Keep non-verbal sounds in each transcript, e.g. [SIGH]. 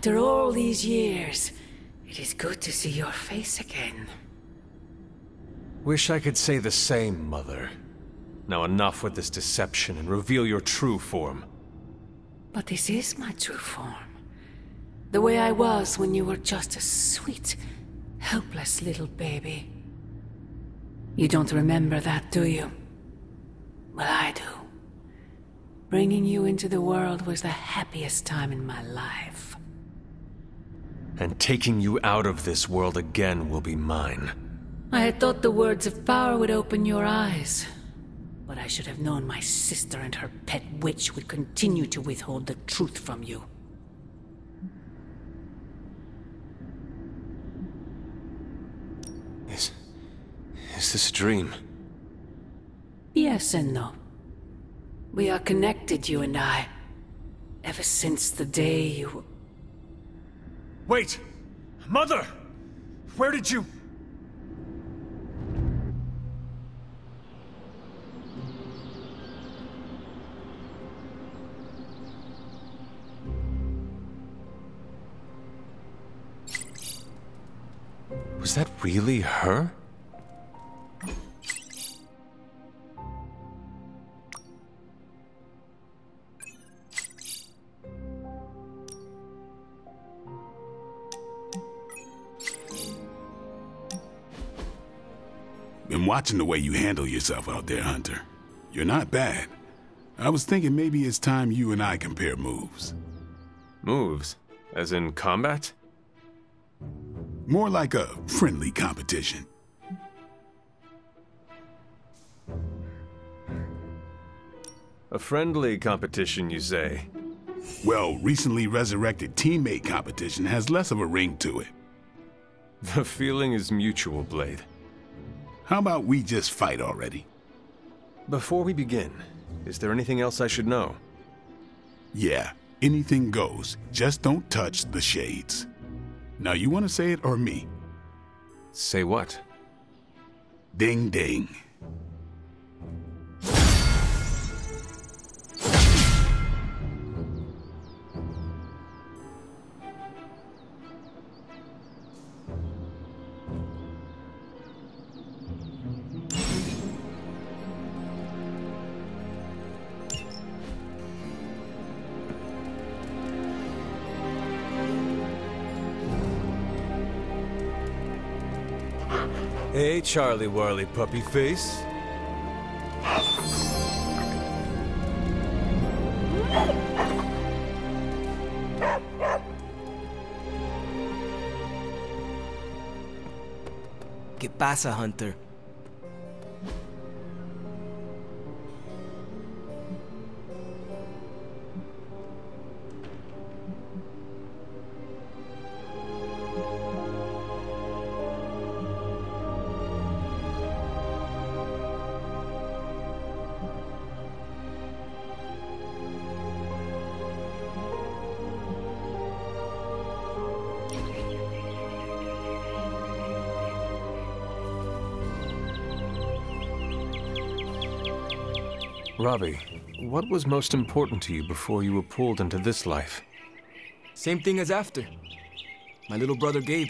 After all these years, it is good to see your face again. Wish I could say the same, Mother. Now enough with this deception and reveal your true form. But this is my true form. The way I was when you were just a sweet, helpless little baby. You don't remember that, do you? Well, I do. Bringing you into the world was the happiest time in my life. And taking you out of this world again will be mine. I had thought the words of power would open your eyes. But I should have known my sister and her pet witch would continue to withhold the truth from you. Is... is this a dream? Yes and no. We are connected, you and I. Ever since the day you... Wait! Mother! Where did you... Was that really her? Been watching the way you handle yourself out there, Hunter. You're not bad. I was thinking maybe it's time you and I compare moves. Moves? As in combat? More like a friendly competition. A friendly competition, you say? Well, recently resurrected teammate competition has less of a ring to it. The feeling is mutual, Blade. How about we just fight already? Before we begin, is there anything else I should know? Yeah, anything goes. Just don't touch the shades. Now, you want to say it or me? Say what? Ding ding. Hey, Charlie Warley Puppy Face. ¿Qué pasa, Hunter? Robbie, what was most important to you before you were pulled into this life? Same thing as after. My little brother Gabe.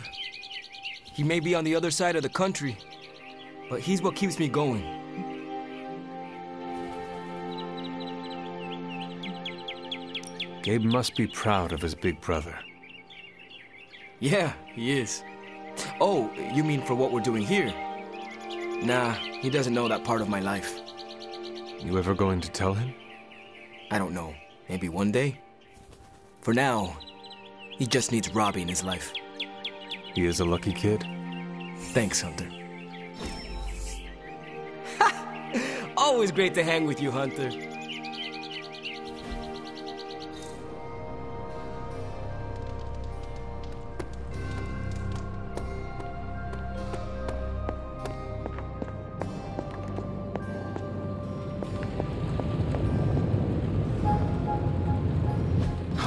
He may be on the other side of the country, but he's what keeps me going. Gabe must be proud of his big brother. Yeah, he is. Oh, you mean for what we're doing here? Nah, he doesn't know that part of my life. You ever going to tell him? I don't know. Maybe one day? For now, he just needs Robbie in his life. He is a lucky kid. Thanks, Hunter. Always great to hang with you, Hunter.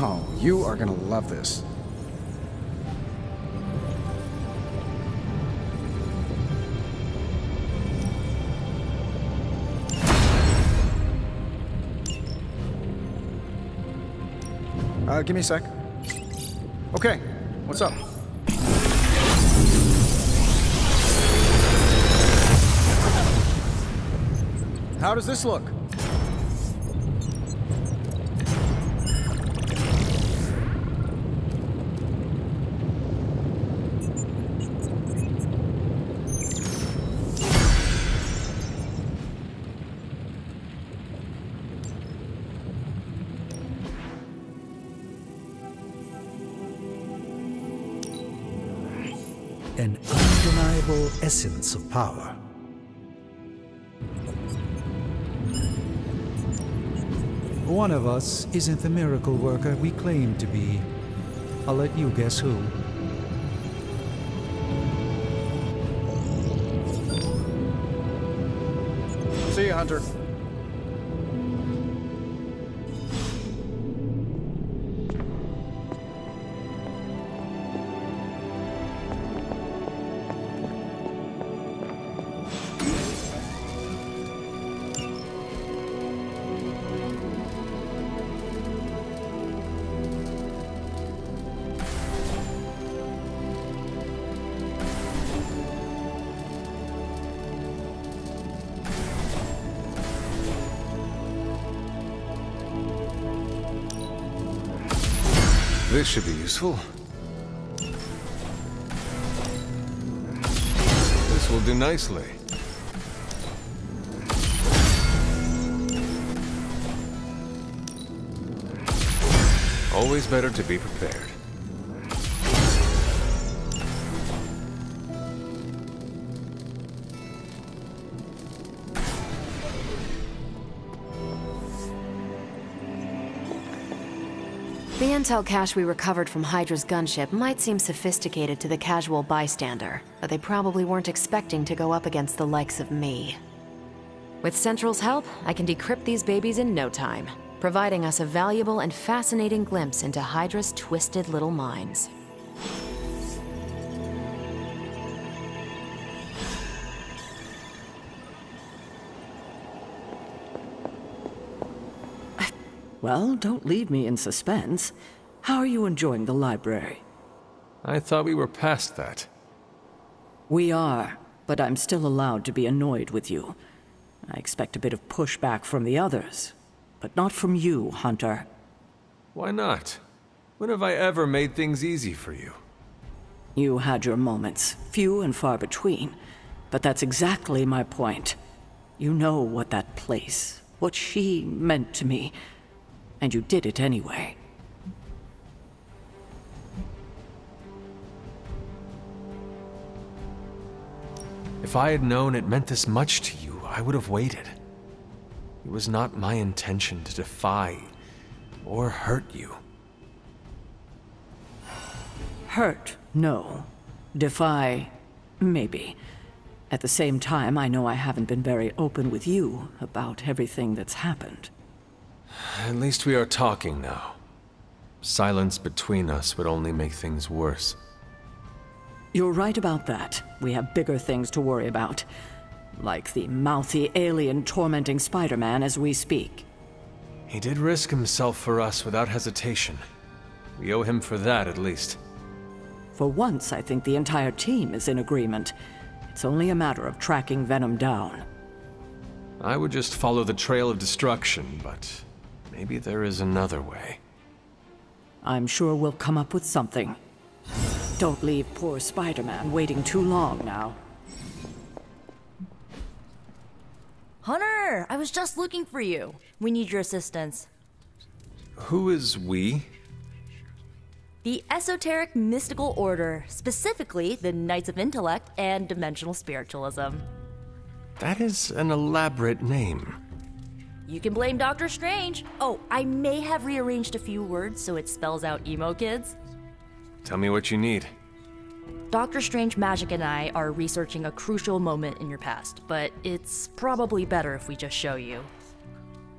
Oh, you are gonna love this. Uh, give me a sec. Okay, what's up? How does this look? Essence of power. One of us isn't the miracle worker we claim to be. I'll let you guess who. See you, Hunter. This should be useful. This will do nicely. Always better to be prepared. The intel cache we recovered from Hydra's gunship might seem sophisticated to the casual bystander, but they probably weren't expecting to go up against the likes of me. With Central's help, I can decrypt these babies in no time, providing us a valuable and fascinating glimpse into Hydra's twisted little minds. Well, don't leave me in suspense. How are you enjoying the library? I thought we were past that. We are, but I'm still allowed to be annoyed with you. I expect a bit of pushback from the others, but not from you, Hunter. Why not? When have I ever made things easy for you? You had your moments, few and far between, but that's exactly my point. You know what that place, what she meant to me, and you did it anyway. If I had known it meant this much to you, I would have waited. It was not my intention to defy or hurt you. Hurt, no. Defy, maybe. At the same time, I know I haven't been very open with you about everything that's happened. At least we are talking now. Silence between us would only make things worse. You're right about that. We have bigger things to worry about. Like the mouthy alien tormenting Spider-Man as we speak. He did risk himself for us without hesitation. We owe him for that, at least. For once, I think the entire team is in agreement. It's only a matter of tracking Venom down. I would just follow the trail of destruction, but maybe there is another way. I'm sure we'll come up with something. Don't leave poor Spider-Man waiting too long now. Hunter, I was just looking for you. We need your assistance. Who is we? The Esoteric Mystical Order, specifically the Knights of Intellect and Dimensional Spiritualism. That is an elaborate name. You can blame Doctor Strange. Oh, I may have rearranged a few words so it spells out emo kids. Tell me what you need. Doctor Strange Magic and I are researching a crucial moment in your past, but it's probably better if we just show you.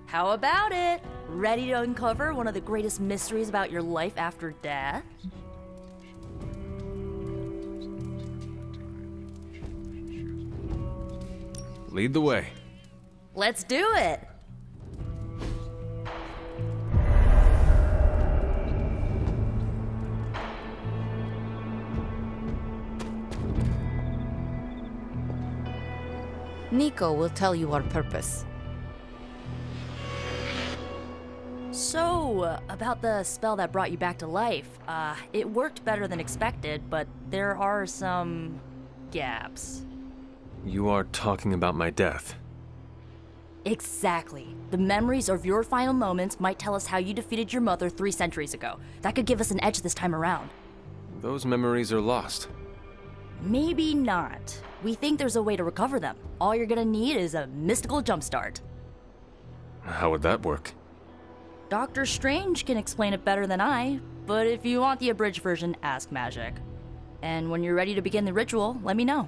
How about it? Ready to uncover one of the greatest mysteries about your life after death? Lead the way. Let's do it! Nico will tell you our purpose. So, about the spell that brought you back to life. Uh, it worked better than expected, but there are some gaps. You are talking about my death. Exactly. The memories of your final moments might tell us how you defeated your mother three centuries ago. That could give us an edge this time around. Those memories are lost. Maybe not. We think there's a way to recover them. All you're gonna need is a mystical jumpstart. How would that work? Doctor Strange can explain it better than I, but if you want the abridged version, ask Magic. And when you're ready to begin the ritual, let me know.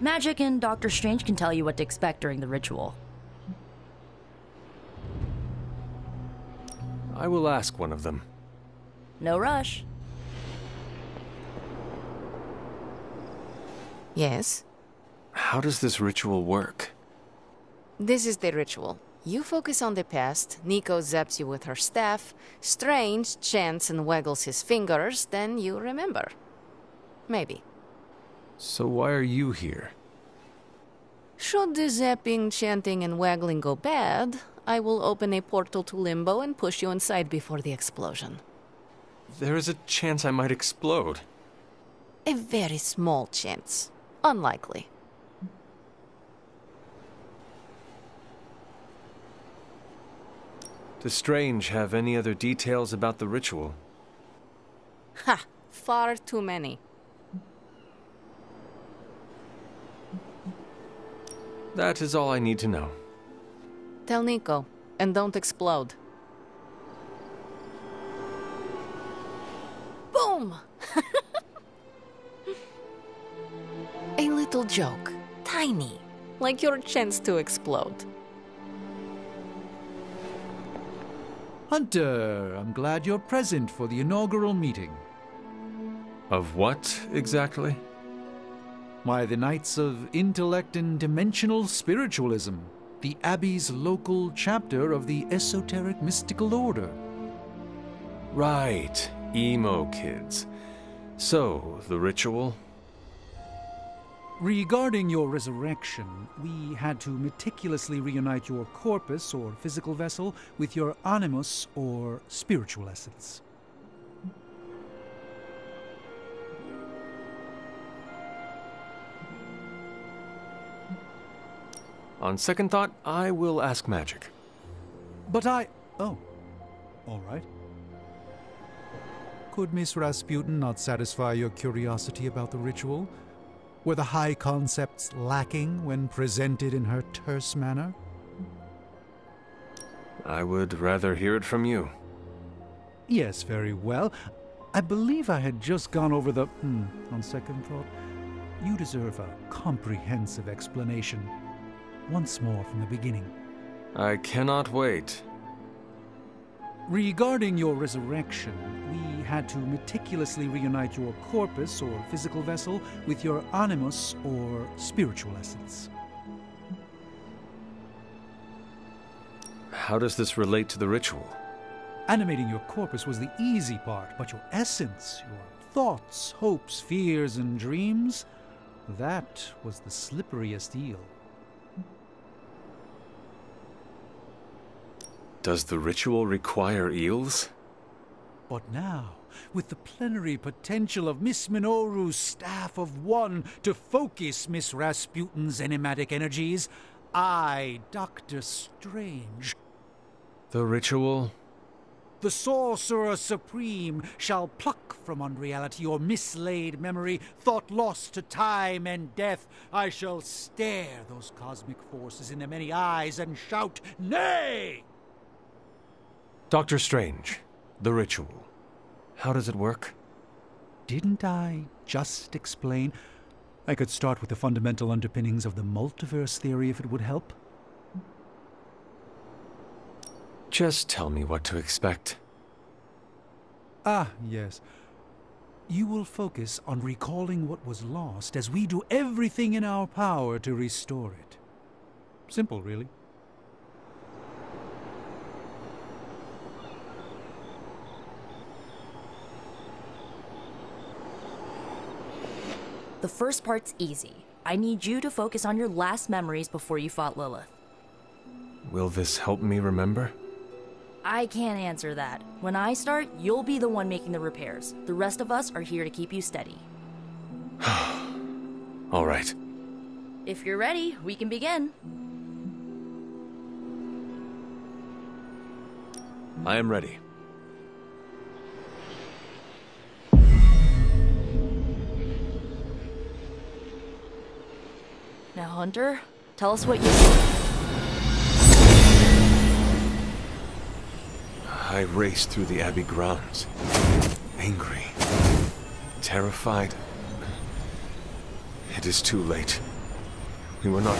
Magic and Doctor Strange can tell you what to expect during the ritual. I will ask one of them. No rush. Yes? How does this ritual work? This is the ritual. You focus on the past, Nico zaps you with her staff, Strange chants and waggles his fingers, then you remember. Maybe. So why are you here? Should the zapping, chanting, and waggling go bad, I will open a portal to Limbo and push you inside before the explosion. There is a chance I might explode. A very small chance. Unlikely. Does Strange have any other details about the ritual? Ha! Far too many. That is all I need to know. Tell Nico, and don't explode. Boom! [LAUGHS] a little joke. Tiny. Like your chance to explode. Hunter, I'm glad you're present for the inaugural meeting. Of what, exactly? Why, the Knights of Intellect and Dimensional Spiritualism, the Abbey's local chapter of the Esoteric Mystical Order. Right, emo kids. So, the ritual? Regarding your resurrection, we had to meticulously reunite your corpus or physical vessel with your animus or spiritual essence. On second thought, I will ask Magic. But I. Oh. All right. Could Miss Rasputin not satisfy your curiosity about the ritual? Were the high concepts lacking when presented in her terse manner? I would rather hear it from you. Yes, very well. I believe I had just gone over the. Hmm, on second thought, you deserve a comprehensive explanation. Once more from the beginning. I cannot wait. Regarding your resurrection, we had to meticulously reunite your corpus or physical vessel with your animus or spiritual essence. How does this relate to the ritual? Animating your corpus was the easy part, but your essence, your thoughts, hopes, fears, and dreams, that was the slipperiest eel. Does the ritual require eels? But now, with the plenary potential of Miss Minoru's staff of one to focus Miss Rasputin's enigmatic energies, I, Doctor Strange, The ritual? the Sorcerer Supreme, shall pluck from unreality your mislaid memory, thought lost to time and death. I shall stare those cosmic forces in their many eyes and shout, Nay! Doctor Strange, the ritual. How does it work? Didn't I just explain? I could start with the fundamental underpinnings of the multiverse theory if it would help. Just tell me what to expect. Ah, yes. You will focus on recalling what was lost as we do everything in our power to restore it. Simple, really. The first part's easy. I need you to focus on your last memories before you fought Lilith. Will this help me remember? I can't answer that. When I start, you'll be the one making the repairs. The rest of us are here to keep you steady. [SIGHS] All right. If you're ready, we can begin. I am ready. Now, Hunter, tell us what you. I raced through the Abbey grounds. Angry. Terrified. It is too late. We were not...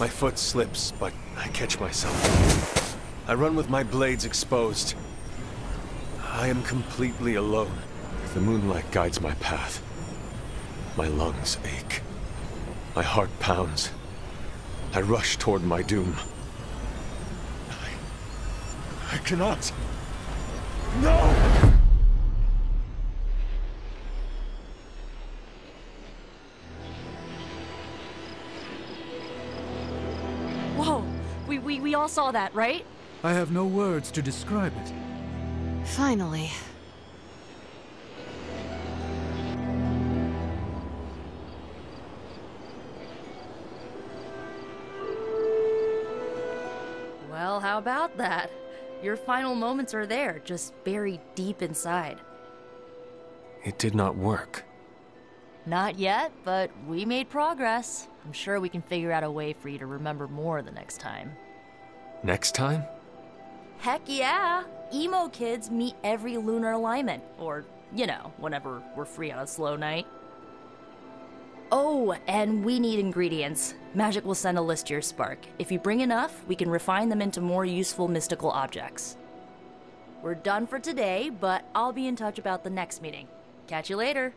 My foot slips, but I catch myself. I run with my blades exposed. I am completely alone. The moonlight guides my path. My lungs ache. My heart pounds. I rush toward my doom. I... I cannot... No! Whoa! We, we, we all saw that, right? I have no words to describe it. Finally. How about that? Your final moments are there, just buried deep inside. It did not work. Not yet, but we made progress. I'm sure we can figure out a way for you to remember more the next time. Next time? Heck yeah! Emo kids meet every lunar alignment, or, you know, whenever we're free on a slow night. Oh, and we need ingredients. Magic will send a list to your spark. If you bring enough, we can refine them into more useful mystical objects. We're done for today, but I'll be in touch about the next meeting. Catch you later.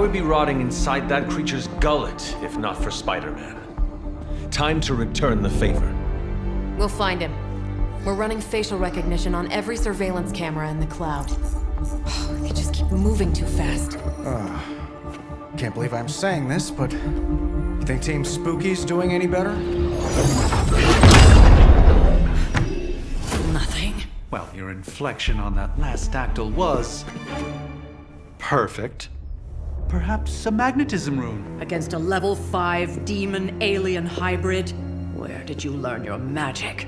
Would be rotting inside that creature's gullet if not for Spider-Man. Time to return the favor. We'll find him. We're running facial recognition on every surveillance camera in the cloud. Oh, [SIGHS] they just keep moving too fast. Uh, can't believe I'm saying this, but you think Team Spooky's doing any better? Nothing. Well, your inflection on that last dactyl was... perfect. Perhaps a magnetism rune. Against a level 5 demon alien hybrid? Where did you learn your magic?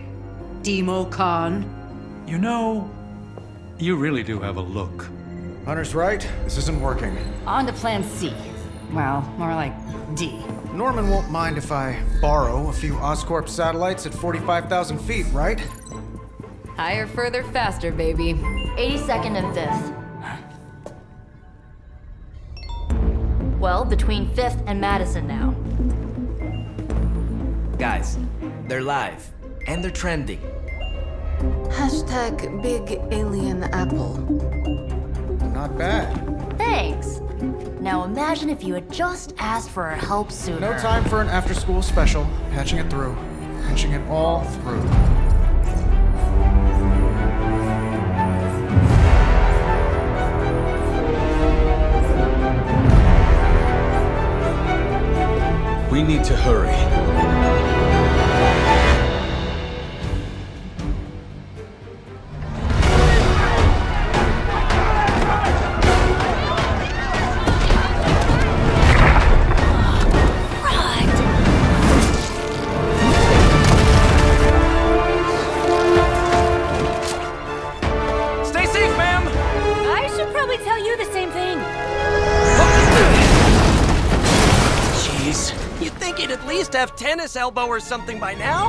Demo Khan? You know, you really do have a look. Hunter's right. This isn't working. On to plan C. Well, more like D. Norman won't mind if I borrow a few Oscorp satellites at 45,000 feet, right? Higher, further, faster, baby. 82nd and 5th. Well, between 5th and Madison now. Guys, they're live. And they're trending. Hashtag big alien apple. Not bad. Thanks. Now imagine if you had just asked for our help sooner. No time for an after school special. Patching it through. Patching it all through. We need to hurry. Least tennis elbow or something by now.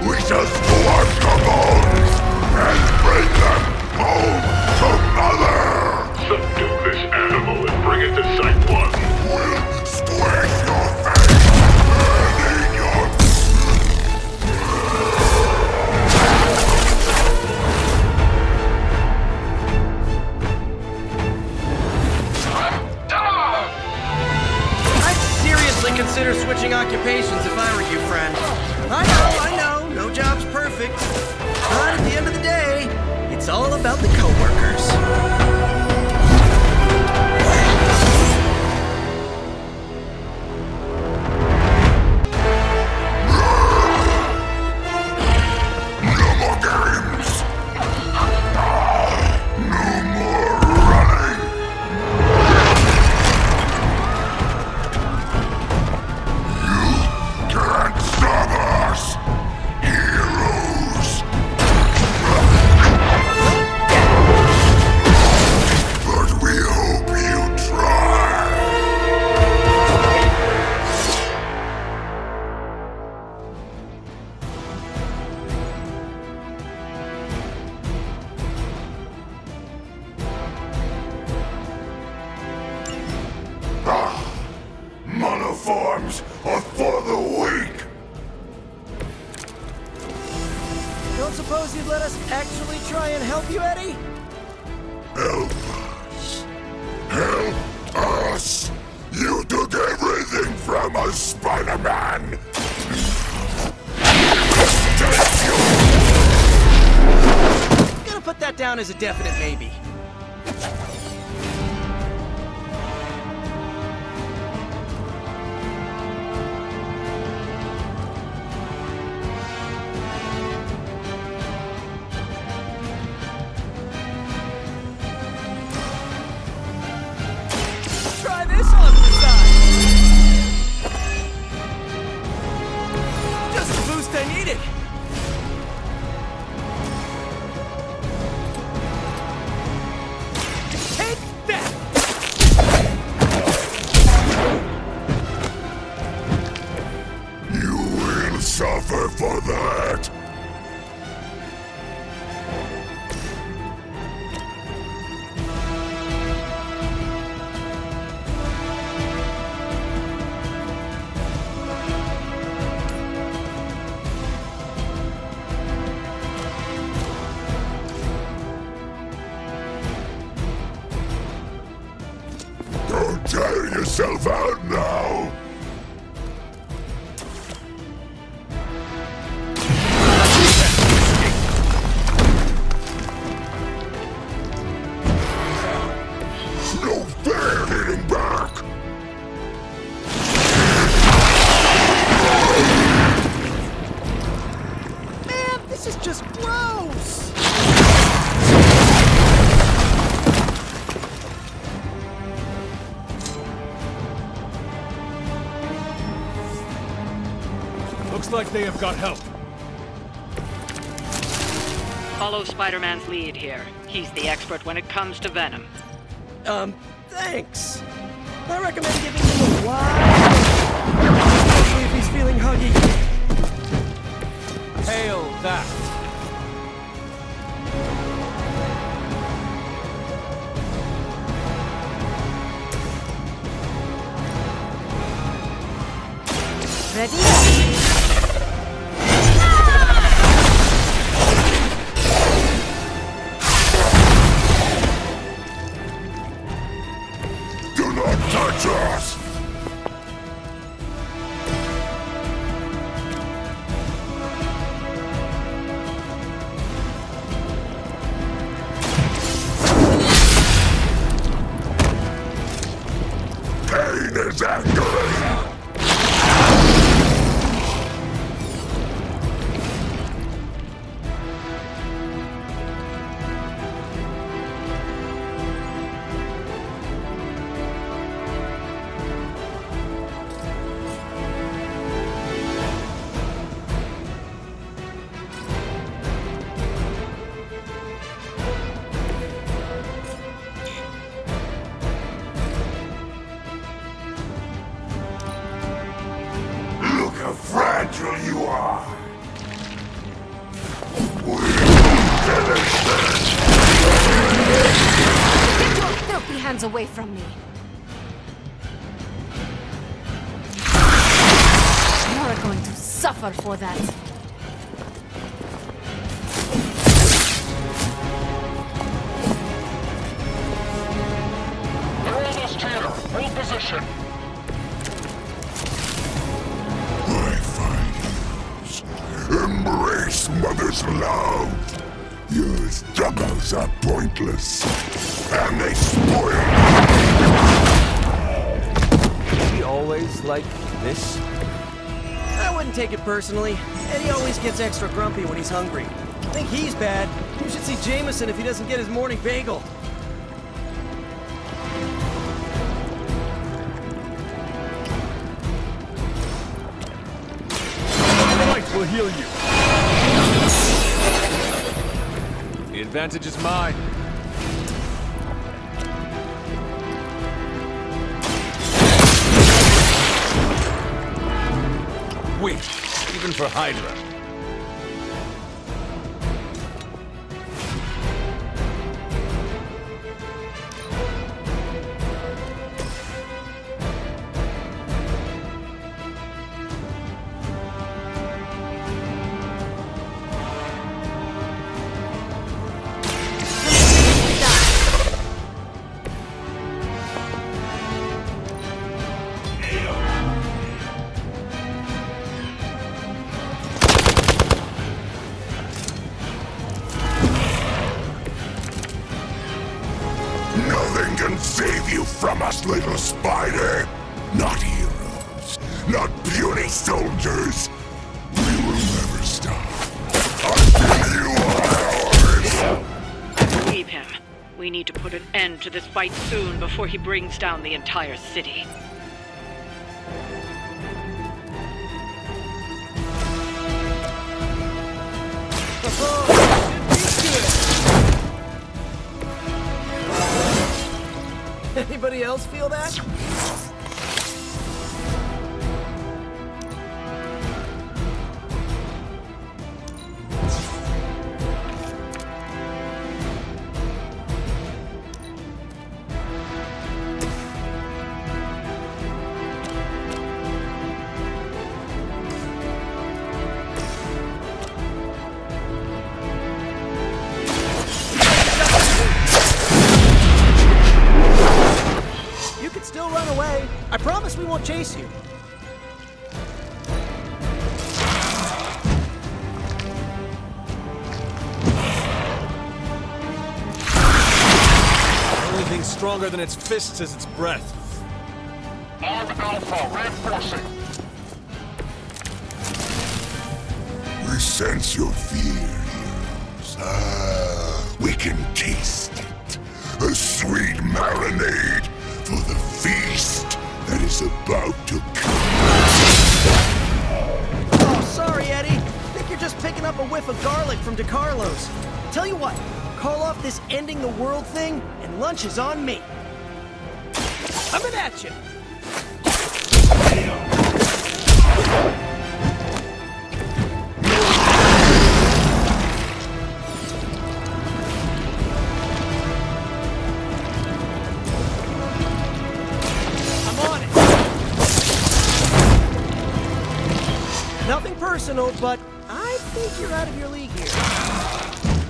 We shall scorch the bones and bring them home to Mother! Subdue this animal and bring it to Site consider switching occupations if I were you, friend. I know, I know, no job's perfect. But at the end of the day, it's all about the coworkers. Don't suppose you'd let us actually try and help you, Eddie? Help us! Help us! You took everything from us, Spider-Man! Gonna put that down as a definite maybe. Tire they have got help. Follow Spider-Man's lead here. He's the expert when it comes to Venom. Um, thanks. I recommend giving from me. You're going to suffer for that. Like this? I wouldn't take it personally. Eddie always gets extra grumpy when he's hungry. I think he's bad. You should see Jameson if he doesn't get his morning bagel. Light will heal you. The advantage is mine. Weak, even for Hydra. From us, little spider. Not heroes. Not puny soldiers. We will never stop. Until you are. Leave him. We need to put an end to this fight soon before he brings down the entire city. [LAUGHS] Anybody else feel that? The only thing stronger than its fists is its breath. Arm Alpha reinforcing. We sense your fear, heroes. Ah, we can taste it. A sweet marinade for the feast that is about to come. Oh, sorry, Eddie. I Think you're just picking up a whiff of garlic from DeCarlo's. Tell you what, call off this ending the world thing, and lunch is on me. Coming at you. Nothing personal, but I think you're out of your league here.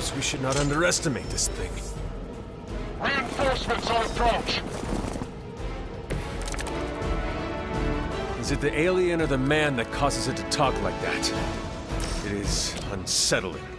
Suppose we should not underestimate this thing. Reinforcements on approach. Is it the alien or the man that causes it to talk like that? It is unsettling.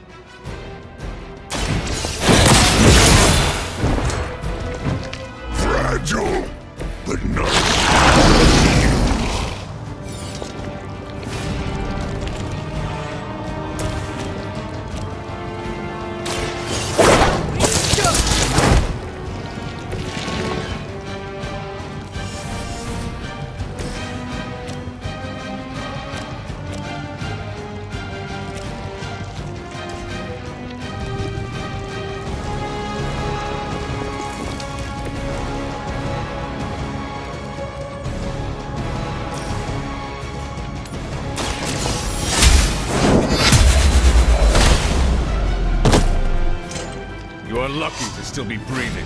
Are lucky to still be breathing.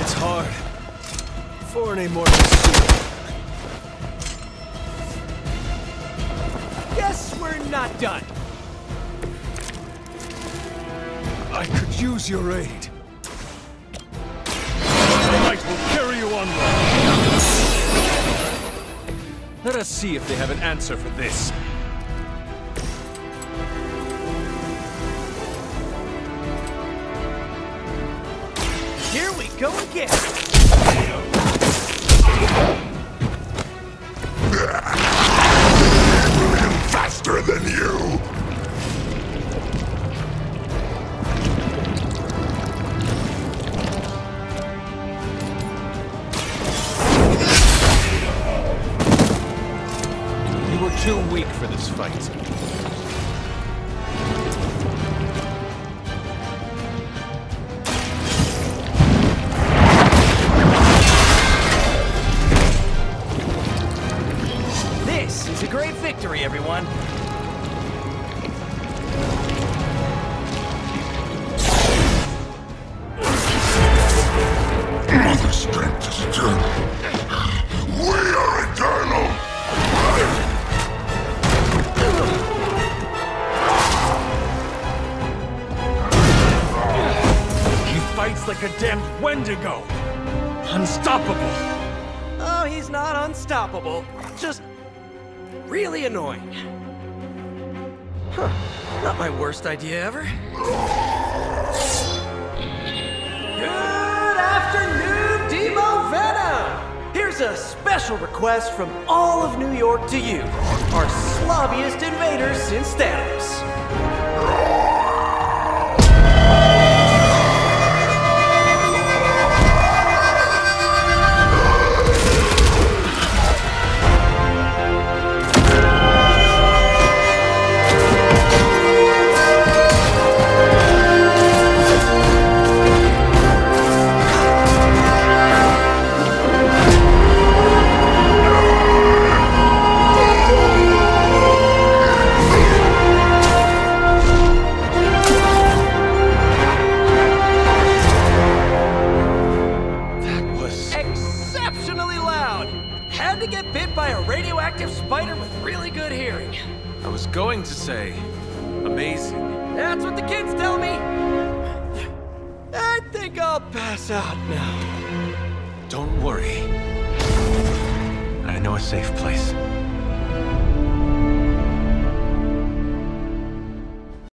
It's hard. For an immortal. Guess we're not done. I could use your aid. Let us see if they have an answer for this. Too weak for this fight. My worst idea ever. Good afternoon, Demo Venom! Here's a special request from all of New York to you, our slobbiest invaders since Thanos. Safe place.